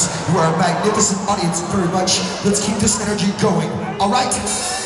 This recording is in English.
audience. You are a magnificent audience very much. Let's keep this energy going. All right?